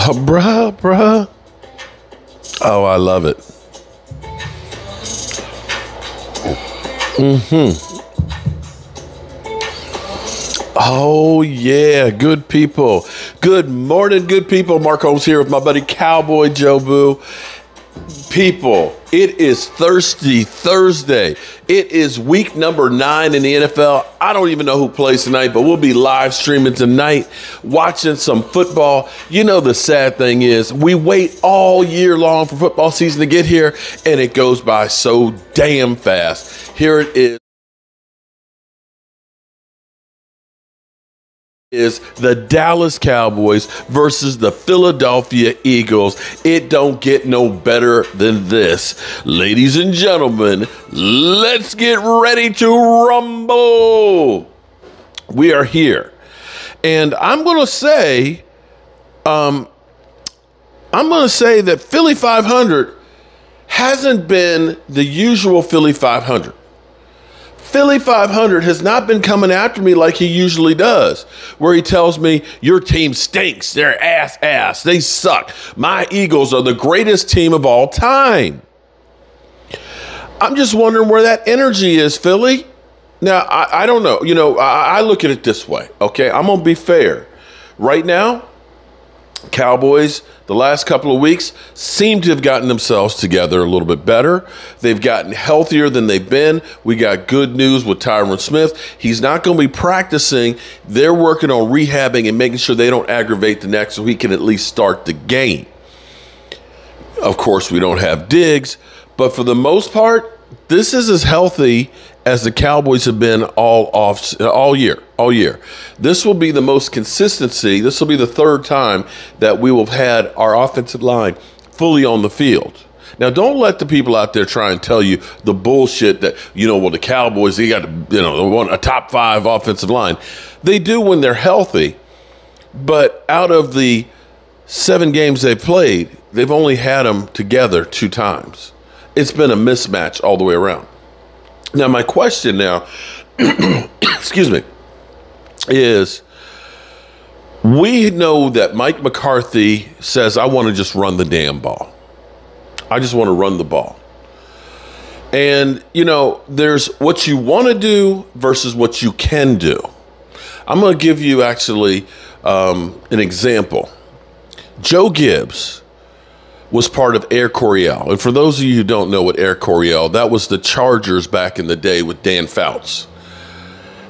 Oh, bruh, bruh. Oh, I love it. Mm-hmm. Oh, yeah. Good people. Good morning, good people. Mark Holmes here with my buddy Cowboy Joe Boo. People, it is Thirsty Thursday. It is week number nine in the NFL. I don't even know who plays tonight, but we'll be live streaming tonight, watching some football. You know, the sad thing is, we wait all year long for football season to get here, and it goes by so damn fast. Here it is. Is the Dallas Cowboys versus the Philadelphia Eagles. It don't get no better than this. Ladies and gentlemen, let's get ready to rumble. We are here. And I'm going to say um I'm going to say that Philly 500 hasn't been the usual Philly 500. Philly 500 has not been coming after me like he usually does, where he tells me, Your team stinks. They're ass ass. They suck. My Eagles are the greatest team of all time. I'm just wondering where that energy is, Philly. Now, I, I don't know. You know, I, I look at it this way, okay? I'm going to be fair. Right now, Cowboys, the last couple of weeks, seem to have gotten themselves together a little bit better. They've gotten healthier than they've been. We got good news with Tyron Smith. He's not going to be practicing. They're working on rehabbing and making sure they don't aggravate the neck so he can at least start the game. Of course, we don't have Diggs, but for the most part, this is as healthy as the Cowboys have been all off all year, all year. This will be the most consistency. This will be the third time that we will have had our offensive line fully on the field. Now, don't let the people out there try and tell you the bullshit that you know. Well, the Cowboys they got you know one, a top five offensive line. They do when they're healthy, but out of the seven games they've played, they've only had them together two times. It's been a mismatch all the way around. Now, my question now, excuse me, is we know that Mike McCarthy says, I want to just run the damn ball. I just want to run the ball. And, you know, there's what you want to do versus what you can do. I'm going to give you actually um, an example. Joe Gibbs was part of Air Coryell. And for those of you who don't know what Air Coryell, that was the Chargers back in the day with Dan Fouts.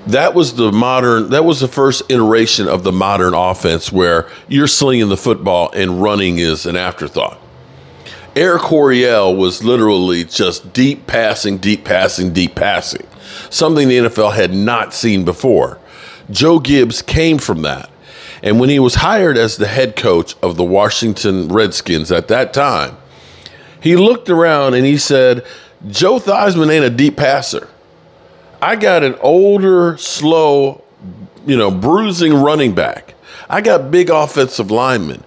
That was the modern, that was the first iteration of the modern offense where you're slinging the football and running is an afterthought. Air Coryell was literally just deep passing, deep passing, deep passing, something the NFL had not seen before. Joe Gibbs came from that. And when he was hired as the head coach of the Washington Redskins at that time, he looked around and he said, Joe Theismann ain't a deep passer. I got an older, slow, you know, bruising running back. I got big offensive linemen.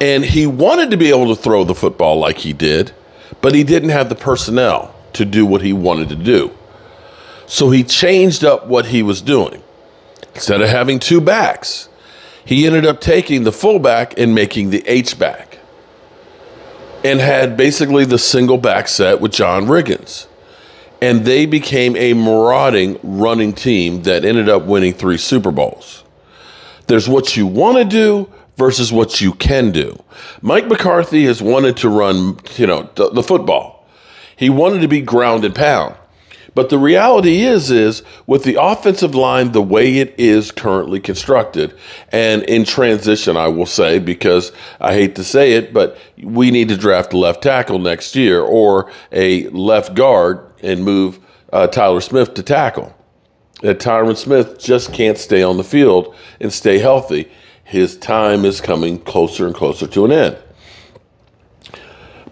And he wanted to be able to throw the football like he did, but he didn't have the personnel to do what he wanted to do. So he changed up what he was doing. Instead of having two backs, he ended up taking the fullback and making the H back and had basically the single back set with John Riggins. And they became a marauding running team that ended up winning three Super Bowls. There's what you want to do versus what you can do. Mike McCarthy has wanted to run, you know, the, the football. He wanted to be ground and pound. But the reality is, is with the offensive line the way it is currently constructed, and in transition, I will say, because I hate to say it, but we need to draft a left tackle next year or a left guard and move uh, Tyler Smith to tackle. That Tyron Smith just can't stay on the field and stay healthy. His time is coming closer and closer to an end.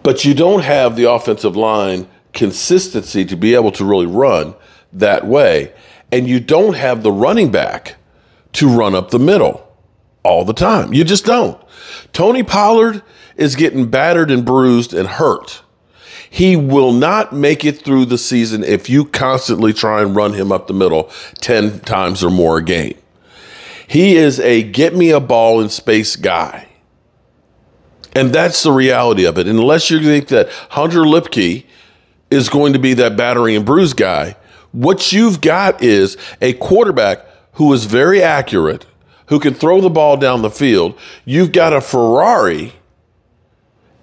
But you don't have the offensive line consistency to be able to really run that way. And you don't have the running back to run up the middle all the time. You just don't. Tony Pollard is getting battered and bruised and hurt. He will not make it through the season if you constantly try and run him up the middle 10 times or more a game. He is a get me a ball in space guy. And that's the reality of it. Unless you think that Hunter Luepke is going to be that battery and bruise guy, what you've got is a quarterback who is very accurate, who can throw the ball down the field. You've got a Ferrari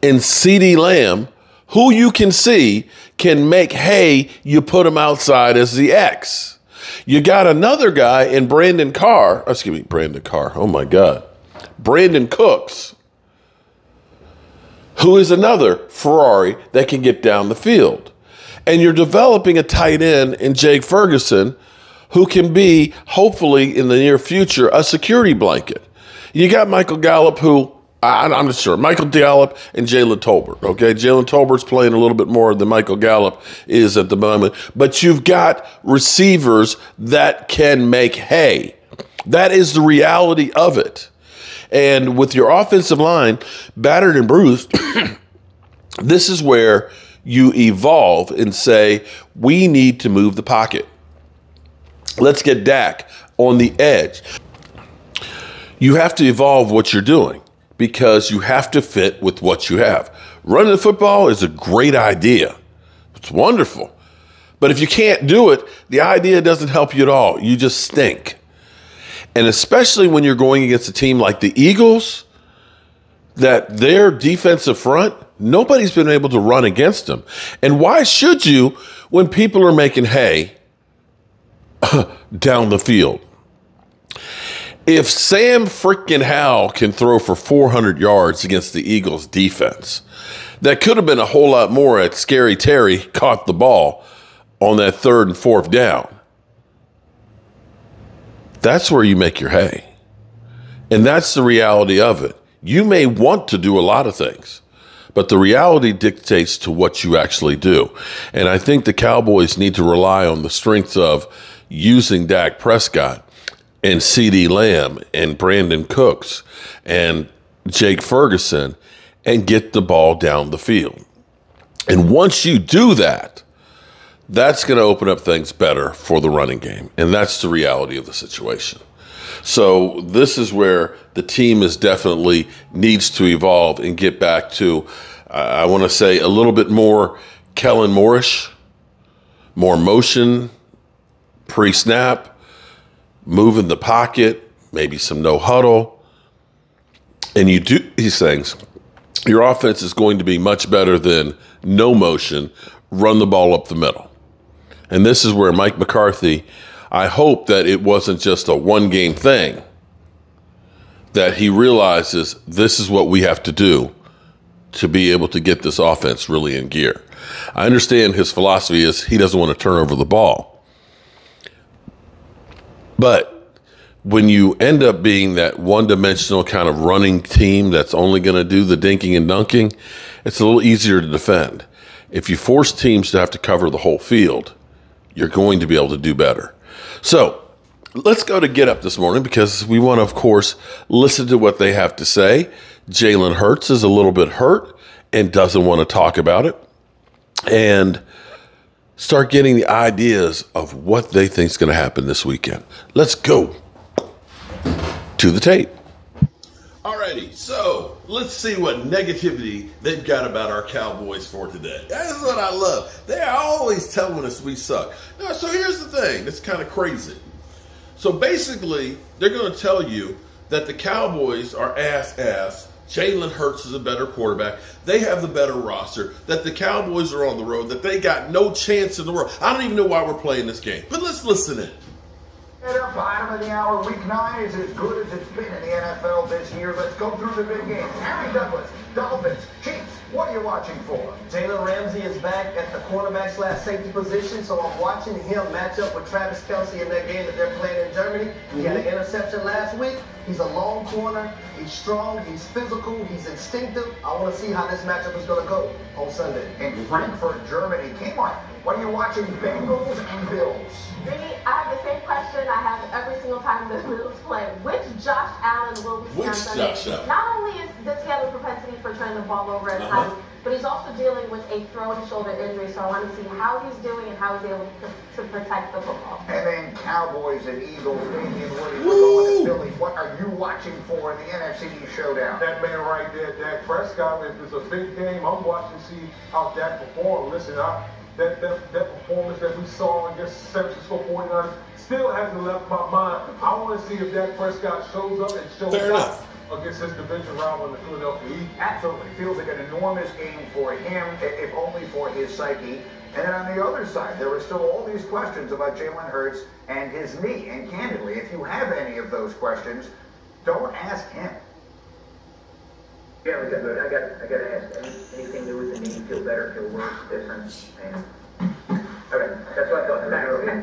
in CeeDee Lamb who you can see can make hay, you put him outside as the X. You got another guy in Brandon Carr, excuse me, Brandon Carr, oh my God, Brandin Cooks, who is another Ferrari that can get down the field. And you're developing a tight end in Jake Ferguson who can be, hopefully in the near future, a security blanket. You got Michael Gallup, who I, am not sure. Michael Gallup and Jalen Tolbert. Okay, Jalen Tolbert's playing a little bit more than Michael Gallup is at the moment, but you've got receivers that can make hay. That is the reality of it. And with your offensive line battered and bruised, this is where you evolve and say, we need to move the pocket. Let's get Dak on the edge. You have to evolve what you're doing because you have to fit with what you have. Running the football is a great idea. It's wonderful. But if you can't do it, the idea doesn't help you at all. You just stink. And especially when you're going against a team like the Eagles, that their defensive front, nobody's been able to run against them. And why should you when people are making hay down the field? if Sam freaking Howell can throw for 400 yards against the Eagles defense, that could have been a whole lot more at Scary Terry caught the ball on that third and fourth down. That's where you make your hay. And that's the reality of it. You may want to do a lot of things, but the reality dictates to what you actually do. And I think the Cowboys need to rely on the strength of using Dak Prescott and CeeDee Lamb and Brandin Cooks and Jake Ferguson and get the ball down the field. And once you do that, that's going to open up things better for the running game. And that's the reality of the situation. So this is where the team is definitely needs to evolve and get back to, uh, I want to say, a little bit more Kellen Moorish, more motion pre snap, move in the pocket, maybe some no huddle, and you do these things, your offense is going to be much better than no motion, run the ball up the middle. And this is where Mike McCarthy, I hope that it wasn't just a one game thing, that he realizes this is what we have to do to be able to get this offense really in gear. I understand his philosophy is he doesn't want to turn over the ball. But when you end up being that one dimensional kind of running team that's only going to do the dinking and dunking, it's a little easier to defend. If you force teams to have to cover the whole field, you're going to be able to do better. So let's go to Get Up this morning because we want to, of course, listen to what they have to say. Jalen Hurts is a little bit hurt and doesn't want to talk about it. And start getting the ideas of what they think is going to happen this weekend. Let's go to the tape. Alrighty, so let's see what negativity they've got about our Cowboys for today. That's what I love. They're always telling us we suck. Now, so here's the thing that's kind of crazy. So basically, they're going to tell you that the Cowboys are ass ass Jalen Hurts is a better quarterback. They have the better roster. That the Cowboys are on the road. That they got no chance in the world. I don't even know why we're playing this game. But let's listen in. Bottom of the hour. Week nine is as good as it's been in the NFL this year. Let's go through the big games. Harry Douglas, Dolphins, Chiefs. What are you watching for? Jalen Ramsey is back at the cornerback slash safety position, so I'm watching him match up with Travis Kelce in that game that they're playing in Germany. He had an mm-hmm. interception last week. He's a long corner. He's strong. He's physical. He's instinctive. I want to see how this matchup is going to go on Sunday. In Frankfurt, Germany. Kmart, what are you watching? Bengals and Bills. Really, I have the same question I have every single time the Bills play. Which Josh Allen will be Which Josh Allen? Not only is, does he have a propensity for turning the ball over at uh-huh. times, but he's also dealing with a throw and shoulder injury. So I want to see how he's doing and how he's able to, to protect the football. And then Cowboys and Eagles, Damian Williams, we're going to Philly. What are you watching for in the NFC showdown? That man right there, Dak Prescott, if it's a big game, I'm watching to see how Dak performs. Listen, I, that, that, that performance that we saw against San Francisco 49ers still hasn't left my mind. I want to see if Dak Prescott shows up and shows Fair out enough. against his division rival in the Philadelphia Eagles. Absolutely. Feels like an enormous game for him, if only for his psyche. And then on the other side, there are still all these questions about Jalen Hurts and his knee. And candidly, if you have any of those questions, don't ask him. Yeah, we got, I got, I got to ask, any, anything new with the knee? Feel better, feel worse, different? And, okay, that's what I thought. Thanks, okay.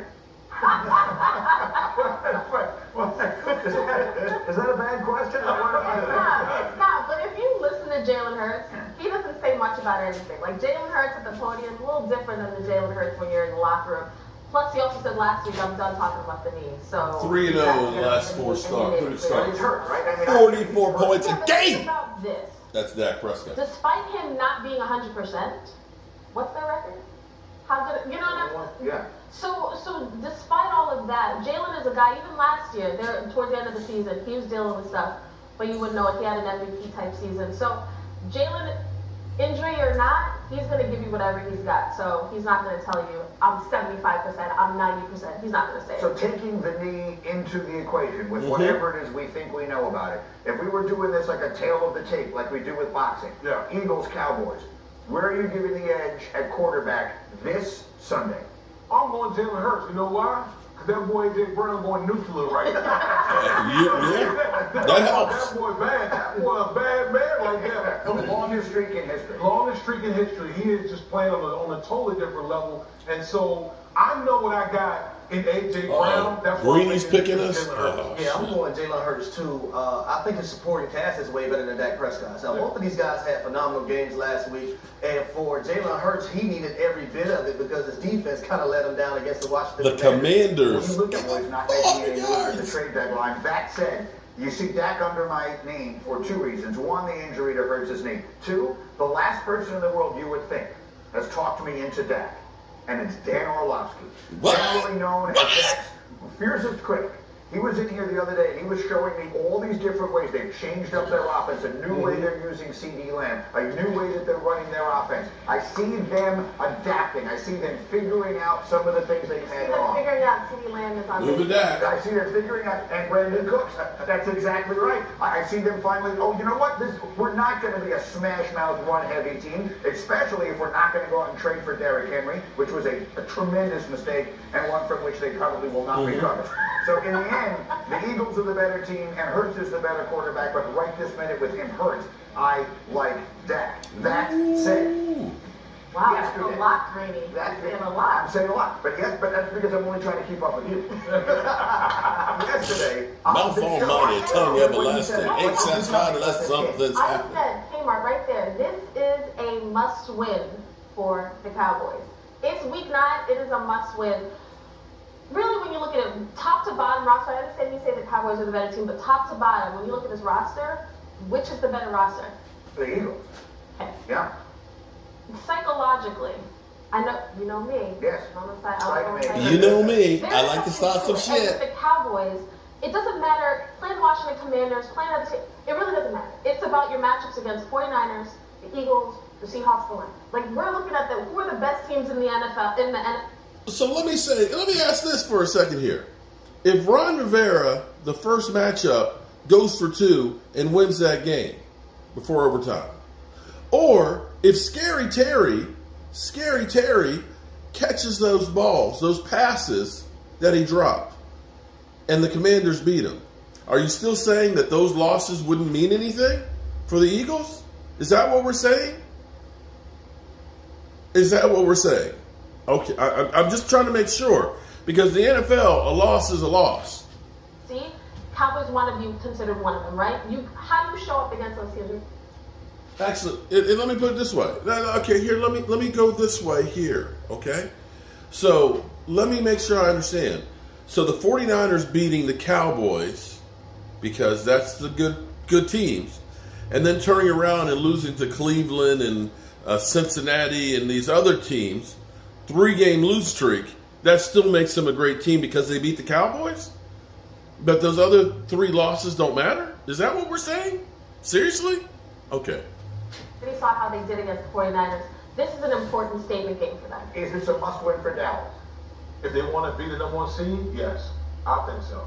What- what- is, that, is that a bad question? It's not, it's not. But if you listen to Jalen Hurts, he doesn't say much about anything. Like Jalen Hurts at the podium, a little different than the Jalen Hurts when you're in the locker room. Plus, he also said last week, I'm done talking about the knee. So 3 and 0 in last four start- And he three made it He's starts. clear. hurt, right? I mean, I- 44 points a game. about this. That's Dak Prescott. Despite him not being 100%, what's their record? How good? You know what I'm Yeah. So, so despite all of that, Jalen is a guy. Even last year, there towards the end of the season, he was dealing with stuff, but you wouldn't know if he had an MVP type season. So, Jalen, injury or not, he's gonna give you whatever he's got. So he's not gonna tell you I'm 75%, I'm 90%. He's not gonna say So it. taking the knee into the equation with mm-hmm. whatever it is we think we know about it. If we were doing this like a tail of the tape, like we do with boxing, Yeah. Eagles, Cowboys, where are you giving the edge at quarterback this Sunday? I'm going Jalen Hurts. You know why? Because that boy AJ Brown going nuclear right now. Yeah, yeah. That helps. That boy bad. That boy a bad man right there. The longest streak in history. longest streak in history. He is just playing on a, on a totally different level. And so I know what I got in AJ Brown. That's Greeny's picking us. Jalen Oh, Yeah, I'm shit. going Jalen Hurts too. Uh, I think his supporting cast is way better than Dak Prescott's. Now, both of these guys had phenomenal games last week, and for Jalen Hurts, he needed every bit of it because his defense kind of let him down against the Washington. The When Commanders. Commanders. you look at boys not Oh, making any moves at the trade deadline, that said, you see Dak under my name for two reasons. One, the injury to Hurts' knee. Two, the last person in the world you would think has talked me into Dak, and it's Dan Orlovsky. Generally known as? Dak's fiercest critic. He was in here the other day and he was showing me all these different ways they've changed up their offense, a new way they're using CeeDee Lamb, a new way that they're running their offense. I see them adapting. I see them figuring out some of the things they've had He's wrong. figuring out CeeDee Lamb is on Move it the. I see them figuring out, and Brandin Cooks. That's exactly right. I I see them finally. Oh, you know what? This we're not going to be a smash mouth run heavy team, especially if we're not going to go out and trade for Derrick Henry, which was a, a tremendous mistake and one from which they probably will not recover. So in the end, the Eagles are the better team, and Hurts is the better quarterback. But right this minute with him hurt, I like Dak. That said. Ooh. Wow, that's a lot, Grady. That's That's a I'm lot. saying a lot, but yes, but that's because I'm only trying to keep up with you. Yesterday, on Mouth the show, almighty, tongue everlasting, said, ain't "Oh, satisfied unless this something's I happened. said, Kmart, right there. This is a must-win for the Cowboys. It's Week Nine. It is a must-win. Really, when you look at it, top to bottom roster, I understand you say the Cowboys are the better team, but top to bottom, when you look at this roster, which is the better roster? The Eagles. Okay. Yeah. Psychologically, I know you know me. Yes. I'm on the side- Like I'm on me. the side- You know me. There's I like to start some to it. And shit. with The Cowboys, it doesn't matter playing Washington Commanders, playing other teams. It really doesn't matter. It's about your matchups against 49ers, the Eagles, the Seahawks, the Lions. Like we're looking at the who are the best teams in the NFL in the NFL. So let me say, let me ask this for a second here. If Ron Rivera, the first matchup, goes for two and wins that game before overtime, or if Scary Terry, Scary Terry catches those balls, those passes that he dropped, and the Commanders beat him, are you still saying that those losses wouldn't mean anything for the Eagles? Is that what we're saying? Is that what we're saying? Okay, I, I- I'm just trying to make sure because the NFL, a loss is a loss. See, Cowboys one of you considered one of them, right? You how do you show up against those teams? Actually, it, it- let me put it this way. Okay, here, let me let me go this way here. Okay, so let me make sure I understand. So the 49ers beating the Cowboys because that's the good good teams, and then turning around and losing to Cleveland and uh, Cincinnati and these other teams, three game lose streak, that still makes them a great team because they beat the Cowboys? But those other three losses don't matter? Is that what we're saying? Seriously? Okay. We saw how they did against the 49ers. This is an important statement game for them. Is this a must-win for Dallas? If they want to be the number one seed, yes, I think so.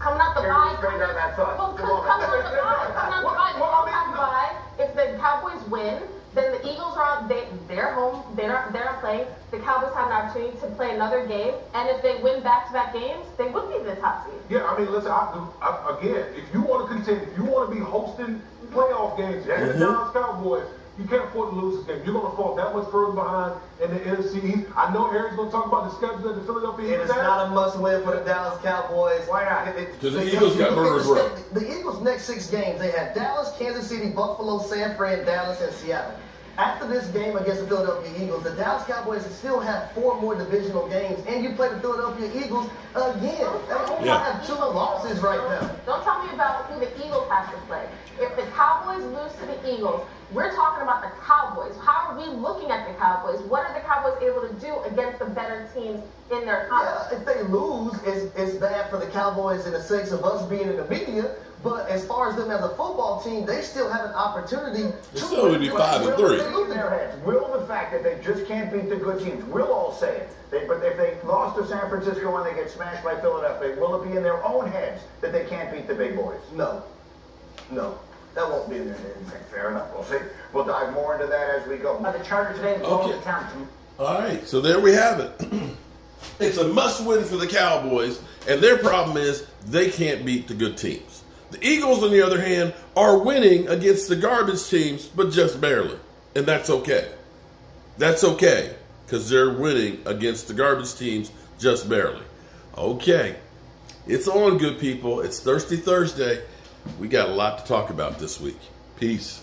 Coming up the Here, bye. just bring down that thought. Well, Come come- on. coming out the bye. Coming out the bye. They Well, I don't have mean, a bye. If the Cowboys win, then the Eagles are out. They, they're home. They're they're not playing. The Cowboys have an opportunity to play another game, and if they win back-to-back games, they would be the top seed. Yeah, I mean, listen, I, I, again, if you want to contend, if you want to be hosting playoff games against the mm-hmm. Dallas Cowboys, you can't afford to lose this game. You're going to fall that much further behind in the NFC East. I know Eric's going to talk about the schedule that the Philadelphia It Eagles is have. not a must-win for the Dallas Cowboys. Why not? It- it- 'Cause the Eagles got you murderers look at row. the- The Eagles' next six games, they had Dallas, Kansas City, Buffalo, San Fran, Dallas, and Seattle. After this game against the Philadelphia Eagles, the Dallas Cowboys still have four more divisional games, and you play the Philadelphia Eagles again. They only Yeah. have two losses right now. Don't tell me about who the Eagles have to play. If the Cowboys lose to the Eagles, we're talking about the Cowboys. How are we looking at the Cowboys? What are the Cowboys able to do against the better teams in their Yeah, if they lose, it's, it's bad for the Cowboys in the sense of us being in the media. But as far as them as a football team, they still have an opportunity to still would be win. five and three. they lose in their heads. Will the fact that they just can't beat the good teams, we'll all say it. They, but if they lost to San Francisco and they get smashed by Philadelphia, will it be in their own heads that they can't beat the big boys? No, no, that won't be in their heads. Fair enough. We'll see. We'll dive more into that as we go. Uh, the Charger today is going Okay. to town. All right, so there we have it. it's a must win for the Cowboys, and their problem is they can't beat the good teams. The Eagles, on the other hand, are winning against the garbage teams, but just barely. And that's okay. That's okay, because they're winning against the garbage teams just barely. Okay, it's on, good people. It's Thirsty Thursday. We got a lot to talk about this week. Peace.